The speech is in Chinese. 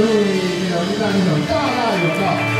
祝两位战斗英雄大大有料！